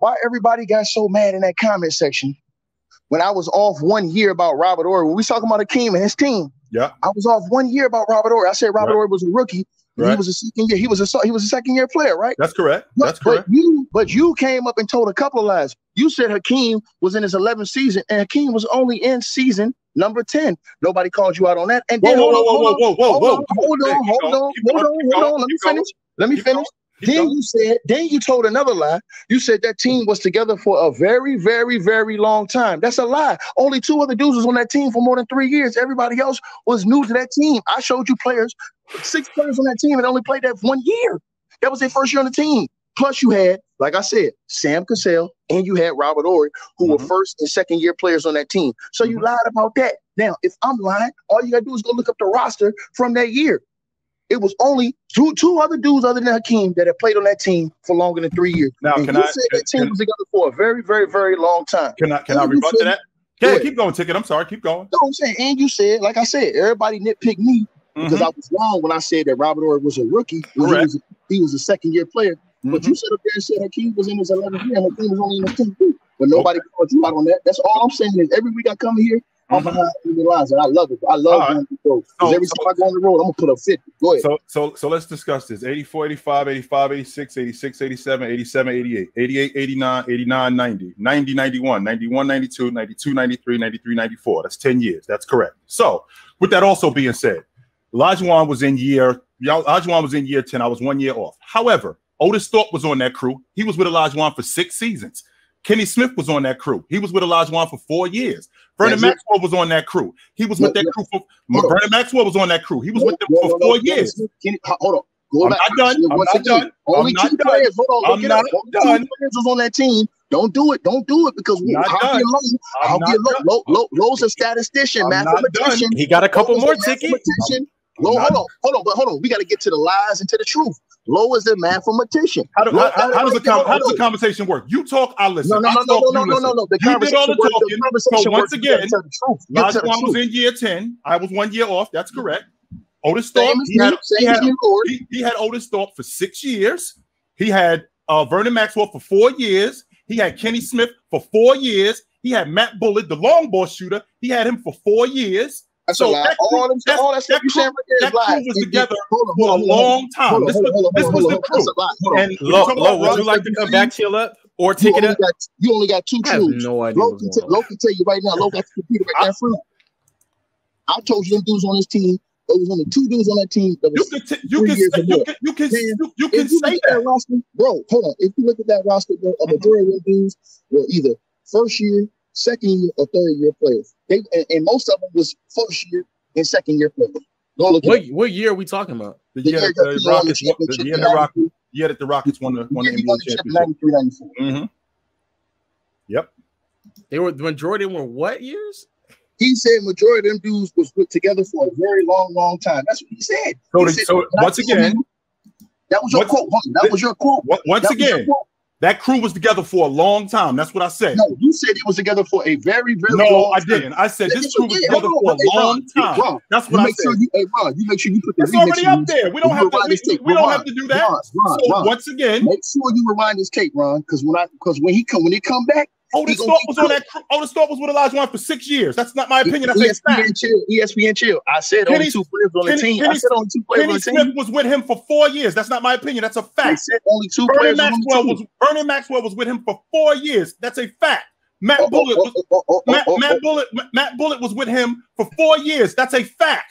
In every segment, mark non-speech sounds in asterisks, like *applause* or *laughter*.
why everybody got so mad in that comment section when I was off one year about Robert Horry. When we talking about Hakeem and his team, Yeah. I was off one year about Robert Horry. I said Robert Right. Horry was a rookie. Right. He was a second year. He was a he was a second year player, right? That's correct. But- That's correct. But you, but you came up and told a couple of lies. You said Hakeem was in his 11th season, and Hakeem was only in season number 10. Nobody called you out on that. And Whoa, then whoa, hold on, whoa, hold whoa, on, whoa, whoa, hold whoa. on, hold on, hold on, hold on, hold on. Let me finish. Let me finish. Then you said, then you told another lie. You said that team was together for a very, very, very long time. That's a lie. Only two other dudes was on that team for more than three years. Everybody else was new to that team. I showed you players, six players on that team, and only played that one year. That was their first year on the team. Plus, you had, like I said, Sam Cassell and you had Robert Horry, who were Mhm. first and second year players on that team. So you Mhm. lied about that. Now, if I'm lying, all you gotta do is go look up the roster from that year. It was only two two other dudes other than Hakeem that had played on that team for longer than three years. Now, And can you I said that team can, was together for a very, very, very long time. can I can I And you rebut to said- that? Yeah, keep going, ticket. I'm sorry. Keep going. You know I'm saying? And you said, like I said, everybody nitpicked me because Mhm, I was wrong when I said that Robert Horry was a rookie. When he Correct. was, he was a second year player. But mhm. you said up there and said Hakeem was in his 11th year and Hakeem was only in his 10th year. But nobody called you out on that. That's all I'm saying is every week I come here, I'm behind enemy lines. And I love it. I love right. going to the road. 'Cause So- every so- time I go on the road, I'm to put a 50. Go ahead. So so so let's discuss this. 84, 85, 85, 86, 86, 87, 87, 88, 88, 89, 89, 90, 90, 91, 91, 92, 92, 93, 93, 94. That's 10 years. That's correct. So with that also being said, Lajuan was in year Olajuwon was in year 10. I was one year off. However, Otis Thorpe was on that crew. He was with Olajuwon for six seasons. Kenny Smith was on that crew. He was with Olajuwon for four years. Vernon That's it. Maxwell was on that crew. He was with Look, that look. crew for on. Vernon Maxwell was on that crew. He was with them No, no, for no, four no, years. Kenny, hold on. Go I'm back. not done. I'm Once not again, done. Only I'm not two done. players. Hold on. I'm it not. Done. two players was on that team. Don't do it. Don't do it because not how get low? How not get low? Low, low, Low's a statistician, I'm mathematician. He got a couple Low more tickets. mathematician. I'm Low, not- hold on, hold on, but hold on. We got to get to the lies and to the truth. Low is a mathematician. How, do, how, how, how does the com- how does the conversation work? You talk, I listen. No, no, no, no, no, no, no, no. The You did all the works- talking. The So once works. You gotta again, tell the truth. You the was in year 10. I was one year off. That's correct. Otis Thorpe, he had, he, had, he, he had Otis Thorpe for six years. He had uh, Vernon Maxwell for four years. He had Kenny Smith for four years. He had Matt Bullard, the long ball shooter. He had him for four years. That's So a lie. that crew- All, them, that- all that stuff that you saying right there that is lies. was And- and- together hold on, for a hold on, hold on. long time. This was, on, hold on, this hold was on, the crew. That's a lie. Hold on. And Low, you talk low, about would you like to come back to your left or You ticket up? got you only got two I truths. no idea Low what's can, t- on. Tell you right now. Low got the computer right there in front. of him. I told you them dudes on his team. There was only two dudes on that team that You was can, t- you three can, years say, you can, you can, Man, you, you can you say that that. roster, bro, hold on. If you look at that roster, bro, a mm-hmm. majority of them dudes were either first year, second year, or third year players. They and, and most of them was first year and second year players. Go look What what year are we talking about? The The year year that that the he won the Rockets, won- the championship year the Rock, year that the Rockets won the won the Yeah, NBA won the chip in championship. 93, 94. Mm-hmm. They were the majority of them were what years? He said majority of them dudes was put together for a very long, long time. That's what he said. So, He said- so once again, that was your once- quote. That was your quote. once That your again, quote. That crew was together for a long time. That's what I said. No, you said it was together for a very, very long time. No, long I didn't. I said this crew was together for a long time. Ron, That's what I make sure said. you, hey Ron, you make sure you put the It's already up there. We don't have to. We, we don't have to do that. Ron, Ron, So once again, Make sure you rewind this tape, Ron, because when I because when he come when he come back, Oh, Otis he Thorpe was on that. Otis Thorpe was with Olajuwon for six years. That's not my opinion. That's a ESPN fact. chill, ESPN chill. I said Kenny- only two players on the Kenny- team. I said only two players Kenny on the Smith team. was with him for four years. That's not my opinion. That's a fact. said only two Vernon players on the Maxwell team. was Vernon Maxwell was with him for four years. That's a fact. Matt Oh, oh, oh, oh, oh, oh, Matt, oh, Matt oh. oh. Bullard was with him for four years. That's a fact.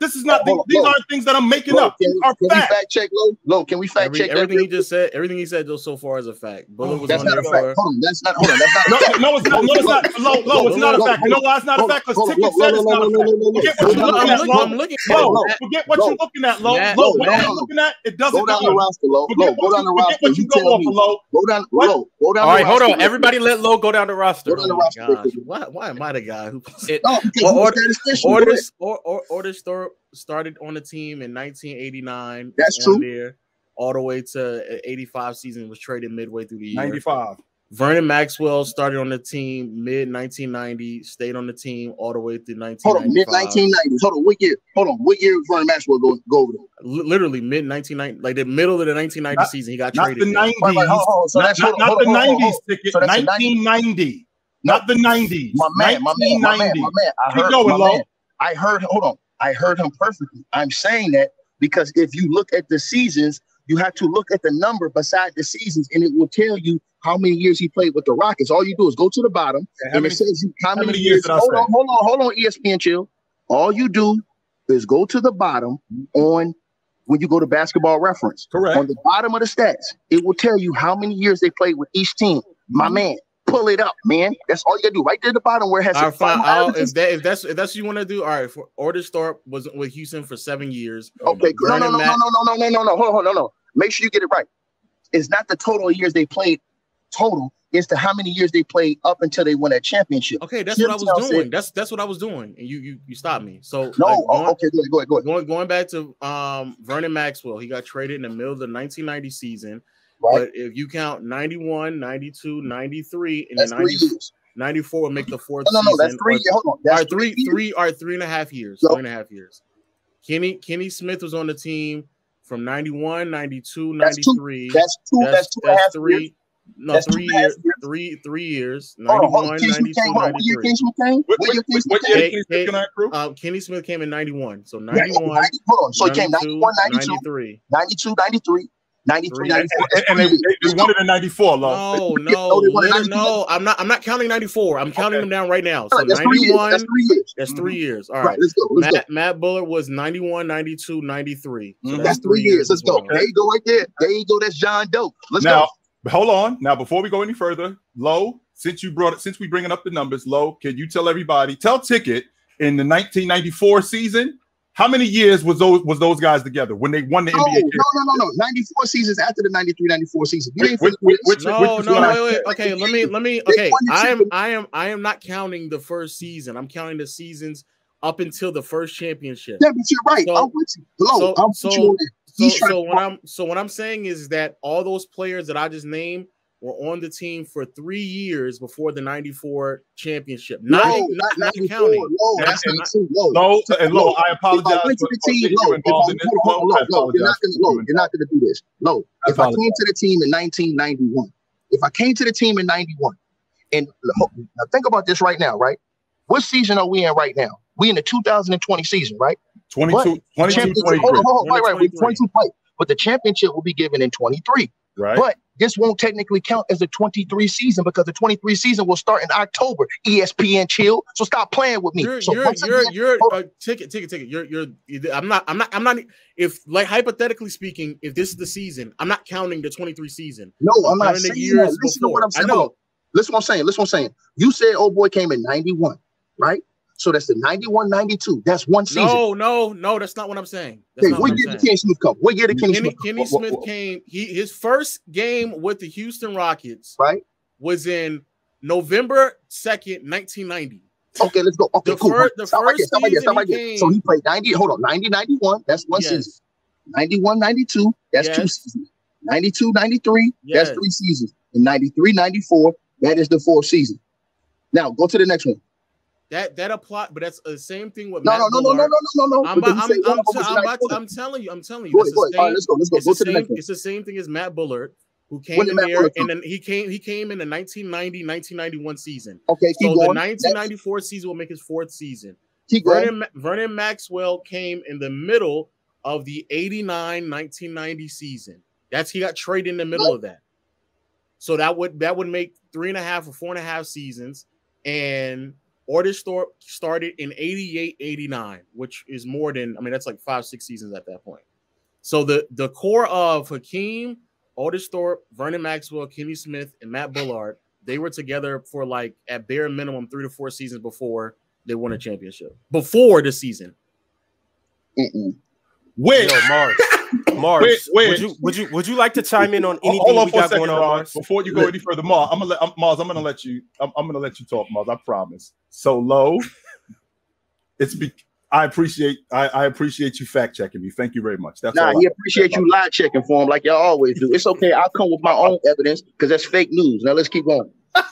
This is not Hold on, these aren't things that I'm making Low, up. can, These are can we fact check low? Low, can we fact Every- check everything real he just said, everything he said though so far is a fact. Bullard oh, was That's on not there a fact. for Hold on, that's not. Hold on, that's not a No, fact. no, it's not. No, it's not. Low, low, it's not a fact. You know why it's not a fact? Because Ticket low, said it's not a fact. Forget what you're looking at, I'm low. I'm looking Low, at Low, low. that. forget what you're looking at, low. Matt- Low, what down you're looking at, it doesn't down the matter. roster, low. Forget Low, go down you- the forget what You you go off me. low. Go down, What? low. Go down All the right, hold on. Everybody let low go down the roster. Go down the Oh roster, Why, why am I the guy who it, No, because Or- you're or- a statistician. Go ahead. Otis or, or Otis started on the team in 1989. That's true. There, all the way to uh, 85 season was traded midway through the year. 95. Vernon Maxwell started on the team mid 1990, stayed on the team all the way through 1995. Hold on, mid 1995. 1990s. Hold on, what year? Hold on, what year Vernon Maxwell go, go over there? Li- Literally mid 1990, like the middle of the 1990 Not- season, he got Not traded. the there. nineties. Wait, wait, hold hold. So Not, not, not the on, hold on, hold nineties on. ticket. So the 90s. Nineteen ninety. Not the nineties. My man, my man, my man, my man. I Keep heard, going, my man. I heard. Hold on, I heard him perfectly. I'm saying that because if you look at the seasons, you have to look at the number beside the seasons, and it will tell you how many years he played with the Rockets. All you do is go to the bottom, And and many- it says you how, how many, many years. years hold on, hold on, hold on. ESPN chill. All you do is go to the bottom on when you go to Basketball Reference. Correct. On the bottom of the stats, it will tell you how many years they played with each team. My Mm-hmm. man, pull it up, man. That's all you gotta do. Right there at the bottom where it has All the right, fine. final if that if that's if that's what you want to do, all right. For Otis Thorpe was with Houston for seven years. Okay, no, no, no, no, no, no, no, no, no, no. Hold on, no, no. Make sure you get it right. It's not the total years they played total. It's the how many years they played up until they won that championship. Okay, that's Jim what I was doing. That's that's what I was doing, and you you you stopped me. So No, like, oh, going, okay, go ahead, go ahead, go ahead. going going back to um Vernon Maxwell, he got traded in the middle of the 1990 season. Right. But if you count 91, 92, 93, and That's then 90, 94 will make the fourth No, no, no, that's three. or- years. Hold on, all that's right, three, years. three, all right, three and a half years. So- three and a half years. Kenny Kenny Smith was on the team from 91, 92, That's two. 93. That's two. That's, That's, two and a half that's three. years. No, That's two three and a half years, years. three, three years. Hold on, hold 91, on. Smith 92, came. What year 93. Came? What, What year what, what, year came? Smith get on crew? Uh, Kenny Smith came in 91. So Yeah, 91, 90 hold on. So he came 92, 91, 92, 93. 92, 93, 93, 94. And, and they, they, *laughs* they won it in '94, Lo. No, Let's no, go to one little- ninety-two. no. I'm not. I'm not counting 94. I'm counting Okay. them down right now. So right, that's three years. 91. That's three years. That's three years. All Right. right. let's go. Let's Matt, Matt Bullard was 91, 92, 93. So Mhm. that's, That's three years. Let's as well. go. There you go, right there. There you go. That's John Doe. Let's now, go. hold on. Now, before we go any further, Low, since you brought it, since we bringing up the numbers, Low, can you tell everybody, tell Ticket in the 1994 season, how many years was those was those guys together when they won the No, NBA? no, no, no, no. 94 seasons after the 93, 94 season. You ain't Which- finna do which- this. which- No, which no, what wait, wait. Okay, let me, let me. Okay, I am. I am, I am not counting the first season. I'm counting the seasons up until the first championship. Yeah, but you're right. So- I'm with you. Hello, so- I'm with so- you on. So, so what I'm, so what I'm saying is that all those players that I just named were on the team for three years before the '94 championship. No, Not, not, not, not 94. counting. No, Not- that's not- not true. No. Lo, and Lo, I If apologize. I went to the team, getting no, you if I, involved in this, hold on, Lo. hold I on, no, you're not apologize gonna, for no, you're not gonna do this. No, I if I came to the team in 1991, if I came to the team in 91, and now think about this right now, right? What season are we in right now? We in the 2020 season, right? 22, But 22, Championship- 23, hold on, hold on, right, right. We 23. 22 play, but the championship will be given in 23. Right? But this won't technically count as the 23 season because the 23 season will start in October. ESPN chill. So stop playing with me. You're, so you're, you're, again- you're, hold uh, ticket, ticket, ticket. You're, you're. I'm not. I'm not. I'm not. If like hypothetically speaking, if this is the season, I'm not counting the 23 season. no, I'm not counting the saying. Listen to what. I'm saying. I know. Listen what I'm saying. Listen what I'm saying. You said old boy came in 91, right? So that's the 91, 92. That's one season. No, no, no. That's not what I'm saying. That's Okay, not what what year did. Kenny Smith come? What year did Kenny, Kenny, Smith? Kenny what- Smith what- came. He his first game with the Houston Rockets Right? was in November second, 1990. Okay, let's go. Okay, The cool. fir- the Stop first right there, stop right there. came- So he played 90. Hold on, 90, 91. That's one Yes. season. 91, 92. That's two seasons. 92, 93. Yes. That's three seasons. And 93, 94. That is the fourth season. Now go to the next one. That that apply, but that's the same thing with No, Matt no, no, no, no, no, no, no. I'm, about, I'm, I'm, of them was I'm, the about, 94. I'm telling you, I'm telling you. It's the ahead. All right, same- let's go. Let's go. It's Go the same. It's the same thing as Matt Bullard, who came When in there and then he came. He came in the 1990, 1991 season. Okay, So the going. 1994 season will make his fourth season. Keep. Vernon, Vernon Maxwell came in the middle of the 89 1990 season. That's he got traded in the middle of that. So that would that would make three and a half or four and a half seasons. And Otis Thorpe started in 88 89, which is more than I mean, that's like five, six seasons at that point. So the the core of Hakeem, Otis Thorpe, Vernon Maxwell, Kenny Smith, and Matt Bullard, they were together for like at bare minimum three to four seasons before they won a championship. Before the season. Mm-mm. Which, Yo, Marz. Marz, Wait, wait. would you would you would you like to chime in on Hold- anything hold on we for a got second, going on, Ron. Marz? Before you go any further, Marz, I'm gonna let I'm, Marz. I'm gonna let you. I'm, I'm gonna let you talk, Marz. I promise. So low. *laughs* It's be I appreciate I, I appreciate you fact checking me. Thank you very much. That's Nah, all. he I- appreciate you lie checking for him like y'all always do. It's okay. I'll come with my own evidence because that's fake news. Now let's keep going. *laughs*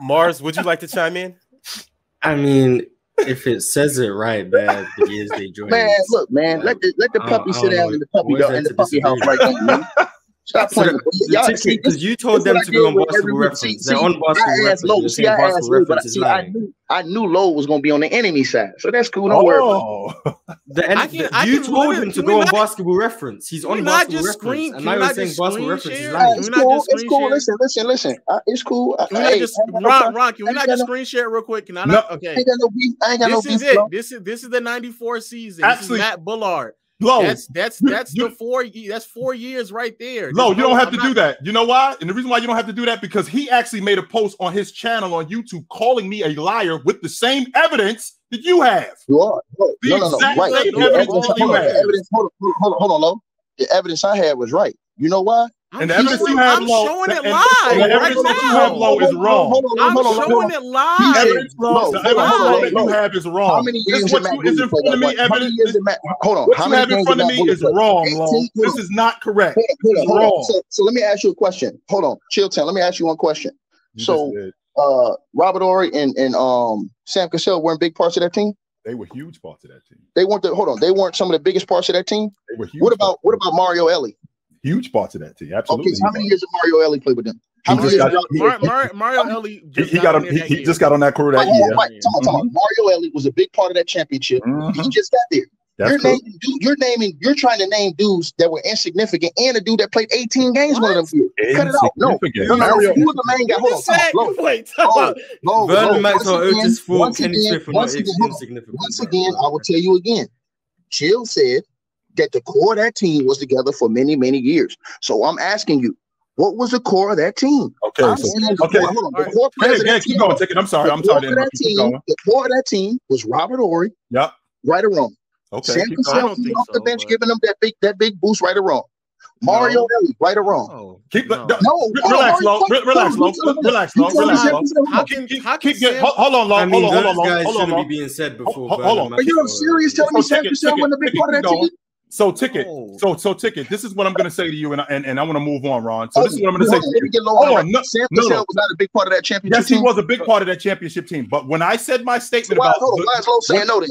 Marz, would you like to chime in? I mean, if it says it right, bad it is they join. Man, look, man, let the let the puppy sit down in the puppy dog in the puppy house right now. *laughs* Stop playing. with me. Y'all see, because you told them to deal go on with basketball reference. see- They're on basketball I reference. asked Lowe. You're See, saying I asked basketball Lowe, but I reference is see, I lying. knew, I knew Lowe was gonna be on the enemy side, so that's cool. Don't worry. About it. Oh, The, I can- I you told literally- him to go we on basketball reference. He's on basketball reference, screen- and can we now you're saying basketball reference is share? Hey, lying. Can it's we not cool. It's cool. Listen, listen, listen. Uh, it's cool. Can we Hey, not just I ain't got no Ron. Ron, can we I not ain't got just screen share real quick? Can I No. I Okay. ain't got no beef. I ain't got This is it. This is this is the 94 season. Actually- this is Matt Bullard. Low, That's that's you- that's you- the four that's four years right there. Low, you don't have I'm to not- do that. You know why? And the reason why you don't have to do that because he actually made a post on his channel on YouTube calling me a liar with the same evidence that you have. You are. No, The no, no, no. exact Right. same The evidence evidence, that you hold on, have. evidence, hold on, hold on, hold on, Lo. The evidence I had was right. You know why? I'm And the evidence showing, you have, I'm Low, showing it live and the right evidence that you have. Low, is wrong. Hold on, I'm hold on, hold on. showing it The live. evidence, Low, the hold on, evidence hold on, that you Low. have is How wrong. many This years what you is in front of me. way? Evidence. years did Matt? Hold on. What How you many have in front of me is wrong, 18 This is not correct. Hold on, hold on, wrong. So, so let me ask you a question. Hold on, chill, town. Let me ask you one question. You So- just. Uh, Robert Horry and and um Sam Cassell weren't big parts of that team. They were huge parts of that team. They weren't the hold on. They weren't some of the biggest parts of that team. They were huge. What about what about Mario Elie? Team. huge parts of that team? Absolutely. Okay, so how many years did Mario Elie play with them? How many years? got- did Mar- Mario- Mar- Mario Elie He, just he got on him. He, that he just got on that crew that Right, year. right. Come on, come on. Mario Elie was a big part of that championship. Mhm. He just got there. That's you're true. naming, dude, you're naming, you're trying to name dudes that were insignificant and a dude that played 18 games one of them years. Cut it out. No, no, no, no. Mario, You were the main guy. Hold on, said- come on. Wait, low, time out. low, Vernon. Maxwell, Once again, Otis Thorpe, once Kenny again, Smith are not once again, hold on. insignificant. Once bro. again, I will tell you again. Chill said that the core of that team was together for many, many years. So I'm asking you, what was the core of that team? okay, I'm so okay. core, hold on, the core Go ahead, players of go ahead, that keep team, going. Take it. I'm sorry. I'm sorry to core of that. Keep team, going. the core of that team was Robert Horry, Yep. right or wrong. Okay. Sam Cassell going. don't coming think off the bench, but- giving them that big that big boost, right or wrong. Mario No. Ellie, right or wrong. Oh, Keep no. the- No, Re- relax, Mario, Lo. Re- relax, on, Lo. you tell me Re- relax, that. Lo. You tell me Relax, that. Lo. You tell me How can Keep, how can keep get, Sam? hold, hold on, Lo. I Hold mean, on, hold on, Lo. guys Hold on, shouldn't Lo. be being said before. hold Vernon on. Are you serious? Telling me Sam Cassell wasn't a big part of that team? So ticket. No. So so ticket. This is what I'm going to say to you, and and, and I want to move on, Ron. So this is oh, what I'm going to say. Hold on, To Let me you. get low Hold on on, no- Sam no, no. was not a big part of that championship Yes, he team. was a big part of that championship team. But when I said my So statement why, about hold on, why is Low saying no then?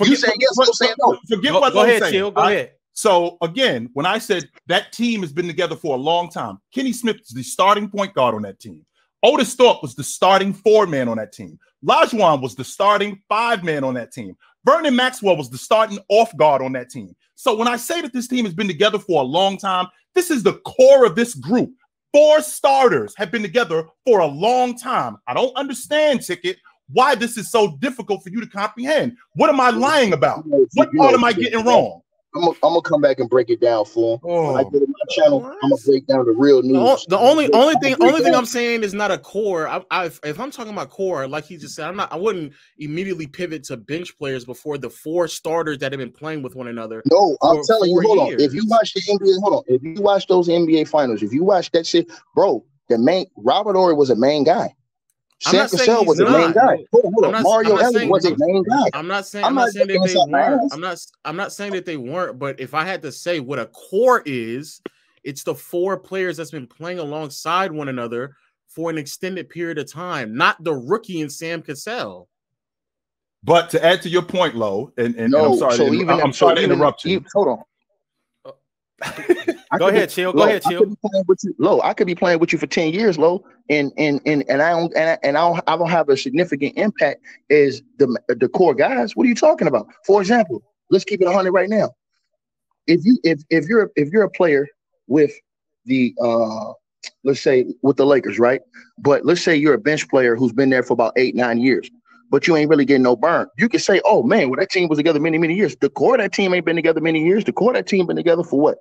You saying yes, Low saying no. Forget Go, what go Lowe's ahead, saying. Chill. Go I- ahead. So again, when I said that team has been together for a long time, Kenny Smith is the starting point guard on that team. Otis Thorpe was the starting four man on that team. Lajuan was the starting five man on that team. Vernon Maxwell was the starting off guard on that team. So when I say that this team has been together for a long time, this is the core of this group. Four starters have been together for a long time. I don't understand, Ticket, why this is so difficult for you to comprehend. What am I lying about? What part am I getting wrong? I'm gonna I'm gonna come back and break it down for him. When I Oh, get in my channel, What? I'm gonna break down the real The, news. the only only I'm thing gonna only thing I'm saying is not a core. I, I if, if I'm talking about core, like he just said, I'm not. I wouldn't immediately pivot to bench players before the four starters that have been playing with one another. No, I'm for telling you, four hold on. If you watch the NBA, hold on. If you watch those NBA finals, if you watch that shit, bro, the main Robert Horry was a main guy. I'm Sam not saying Cassell he's was a main guy. Hold on, hold on. not- Mario I'm Ellie was a main guy. I'm not saying I'm I'm, not not saying that they this up my weren't. ass. I'm not I'm not saying that they weren't, but if I had to say what a core is, it's the four players that's been playing alongside one another for an extended period of time, not the rookie and Sam Cassell. but to add to your point, Low, and, and, and I'm sorry, so to, even I'm so sorry to even- interrupt you. Hold on. Uh, *laughs* I Go could be- ahead, Chill. Go Lo, ahead, I Chill. could be playing with you, Lo. I could be playing with you for ten years, Lo, and and and and I don't and I, and I don't I don't have a significant impact as the the core guys. What are you talking about? For example, let's keep it hundred right now. If you if if you're if you're a player with the uh let's say with the Lakers, right? But let's say you're a bench player who's been there for about eight nine years. But you ain't really getting no burn. You can say, "Oh man, well that team was together many, many years." The core of that team ain't been together many years. The core of that team been together for what?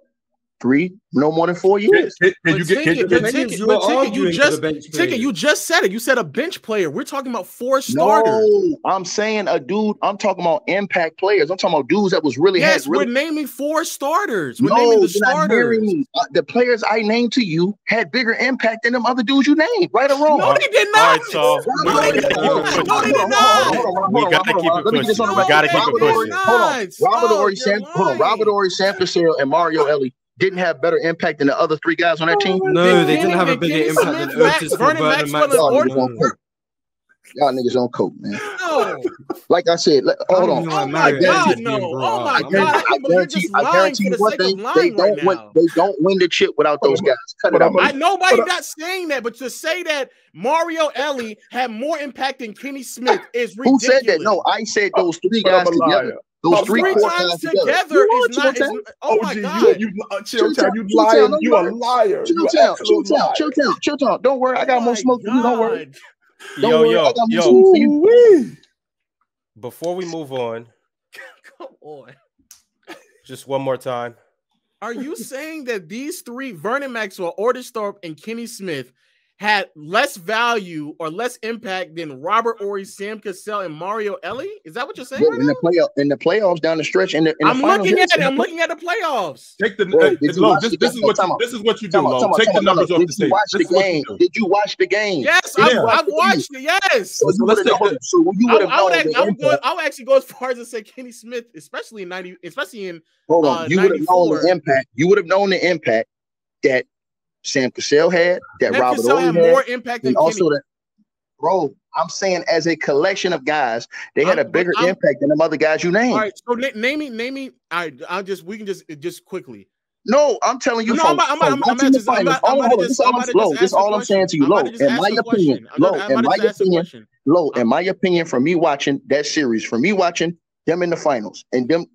Three, no more than four years. Can, can you get? Can Ticket, you but Ticket, you Ticket, you just Ticket, you just said it. You said a bench player. We're talking about four starters. No, I'm saying a dude. I'm talking about impact players. I'm talking about dudes that was really Yes, had really. we're naming four starters. We're no, naming the you're not hearing starters. me. Uh, the players I named to you had bigger impact than them other dudes you named. Right or wrong? No, they did not. right, so we gotta did keep not. it pushing. No, they did not. We gotta keep it Let me get this pushing. We gotta keep it pushing. Hold on. Nice. Robert Horry, you're Sam, hold on. lying. Robert Horry, Sam Cassell, and Mario Elie didn't have better impact than the other three guys on that team. No, they didn't have a did bigger impact than Max- Otis or Vernon Vernon Maxwell, Y'all niggas on No. coke. Y'all niggas on coke, man. No. Like I said, let- I hold on. Oh my God, no. Oh my up. I God. guarantee, I I can't believe you're guarantee, I guarantee you the one thing: they lying don't right win. now. They don't win the chip without those guys. Cut it out. I'm- I nobody uh, not saying that, but to say that Mario Elie had more impact than Kenny Smith is ridiculous. Who said that? No, I said those three guys I'm a together. Liar. Those three three times together. together is are, not. Is, Chilltown. oh my OG, god! you, you, uh, chill Chilltown, town, you Chilltown, lying. don't You a lie. liar. You an Chilltown, absolute Chilltown, liar. Chilltown, Chilltown. Don't worry, I got Oh more smoke for you. Don't worry. Don't Yo, worry, I yo, more yo. smoke for you. Ooh-wee. Before we move on, *laughs* Come on. just one more time. Are you saying that these three, Vernon Maxwell, Otis Thorpe, and Kenny Smith, had less value or less impact than Robert Horry, Sam Cassell, and Mario Elie? Is that what you're saying? Yeah, right in now? the playoff, in the playoffs down the stretch, in the, in the I'm finals, looking yes, at it. I'm the looking at the playoffs. Take the Bro, hey, did Lo, this, this is what you this is what you do, Come Lo. come on, Take the numbers off the Did you watch the is what you game? Did you watch the game? Yes, Yeah. I've, I've watched it. Yes. So you let's would have take the- So you I, would have I would, known. act- the I, would go. I would actually go as far as to say Kenny Smith, especially in 90, especially in Hold on. uh, you would have known the impact. You would have known the impact that Sam Cassell had, that Sam Robert Cassell Horry had had, more impact than also Kenny. that. Bro, I'm saying as a collection of guys, they had a I'm- but bigger I'm- impact than the other guys you named. All right, so na- name me, name me. All right, I'll just we can just just quickly. No, I'm telling you No, from, I'm about- I'm about- from I'm about watching to the just- I'm finals. about- I'm Hold on, about to hold on. just- This is all I'm I'm about to slow. just This is ask a all I'm saying to you, I'm low. about to just In ask my a opinion, question. I'm low. about- I'm In about my to just ask a opinion, question. low. In my opinion, from me watching that series, from me watching them in the finals, and them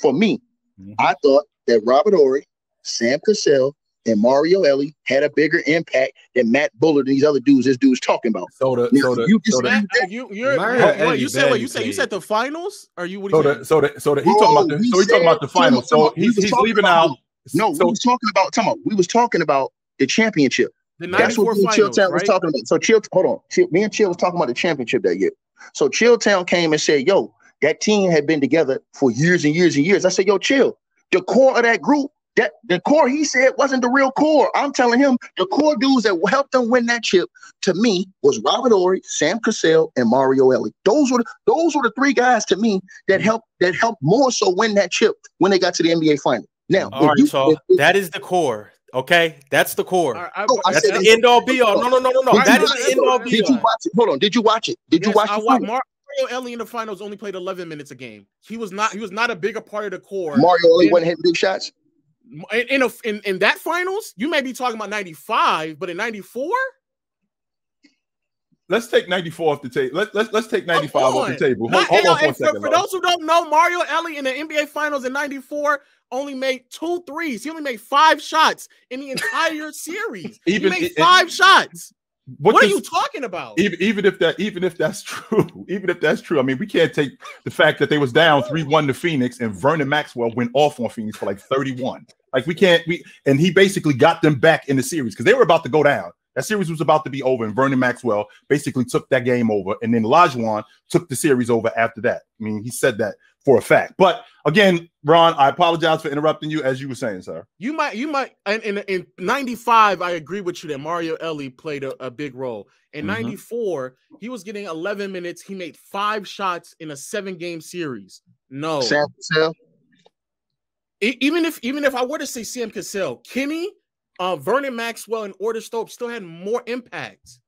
for me, Mhm. I thought that Robert Horry, Sam Cassell, and Mario Elie had a bigger impact than Matt Bullard and these other dudes. This dude's talking about. So the Now, so the you so the, disagree Matt, with that? you you're Mario wait, Ellie you said what you said you said the finals? Or you what so are you the so the so the he Bro, talking about the we so he talking about the said- final. So he's he's leaving out. No, so we was talking about. Come on, we was talking about the championship. the That's what me and finals, Chilltown was talking about. So Chill, hold on. Chill, me and Chill was talking about the championship that year. So Chilltown came and said, "Yo, that team had been together for years and years and years." I said, "Yo, Chill, the core of that group, that the core he said wasn't the real core. I'm telling him the core dudes that helped them win that chip to me was Robert Horry, Sam Cassell, and Mario Elie. Those were the, those were the three guys to me that helped that helped more so win that chip when they got to the NBA final. Now, All if right, you- so if- if- that is the core. Okay, that's the core. All right, I- No, I That's said the end all be all. No, no, no, no, no. Did That you is watch the end all be Did you all. watch it? Hold on. Did you watch it? Did you watch I the watched? Mario Elie in the finals only played 11 minutes a game. He was not he was not a bigger part of the core. Mario Elie Then- wasn't hitting big shots. In in, a, in in that finals, you may be talking about 95, but in 94, let's take 94 off the table. Let, let's let's take 95 off the table. Hold, Not- hold for a and for, second. for those who don't know, Mario Elie in the NBA Finals in '94 only made two threes. He only made five shots in the entire *laughs* series. Even he made it- five shots. What What, are you talking about? even even if that even if that's *laughs* true, even if that's true, I mean, we can't take the fact that they was down three one to Phoenix and Vernon Maxwell went off on Phoenix for like thirty one. Like we can't we and he basically got them back in the series because they were about to go down. That series was about to be over, and Vernon Maxwell basically took that game over, and then Lajuan took the series over after that. I mean, he said that for a fact. But again, Ron, I apologize for interrupting you as you were saying, sir. You might, you might, and in, in 95, I agree with you that Mario Elie played a, a big role. In Mhm. 94, he was getting 11 minutes. He made five shots in a seven game series. No, Sam Cassell. Even if even if I were to say Sam Cassell, Kenny, uh, Vernon Maxwell, and Otis Thorpe still had more impact.